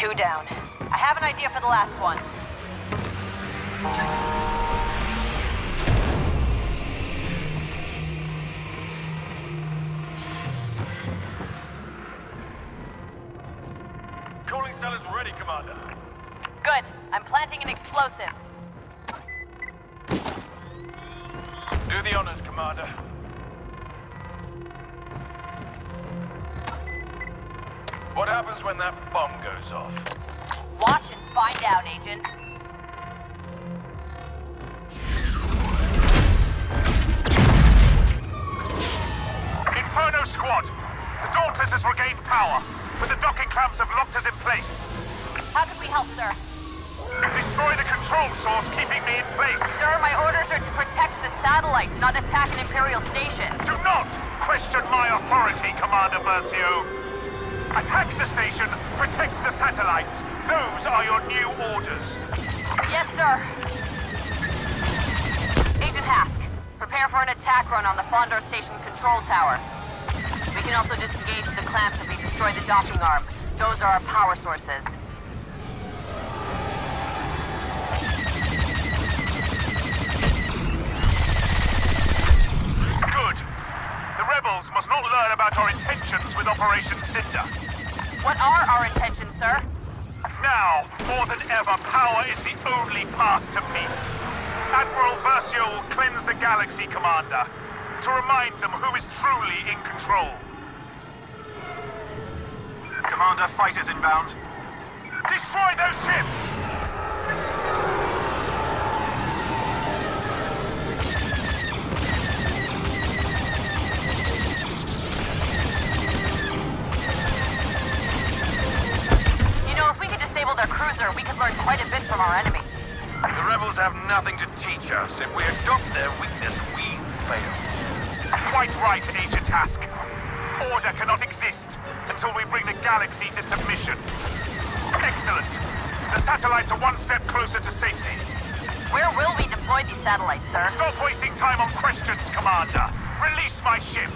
Two down. I have an idea for the last one. Cooling cell is ready, Commander. Good. I'm planting an explosive. Do the honors, Commander. What happens when that bomb goes off? Watch and find out, Agent. Inferno Squad! The Dauntless has regained power, but the docking clamps have locked us in place. How can we help, sir? Destroy the control source keeping me in place. Sir, my orders are to protect the satellites, not attack an Imperial station. Do not question my authority, Commander Versio. Attack the station, protect the satellites. Those are your new orders. Yes, sir. Agent Hask, prepare for an attack run on the Fondor Station control tower. We can also disengage the clamps if we destroy the docking arm. Those are our power sources. About our intentions with Operation Cinder. What are our intentions, sir? Now, more than ever, power is the only path to peace. Admiral Versio will cleanse the galaxy, Commander, to remind them who is truly in control. Commander, fighters inbound. Destroy those ships! From our enemy. The rebels have nothing to teach us. If we adopt their weakness, we fail. Quite right, Agent Hask. Order cannot exist until we bring the galaxy to submission. Excellent. The satellites are one step closer to safety. Where will we deploy these satellites, sir? Stop wasting time on questions, Commander. Release my ship.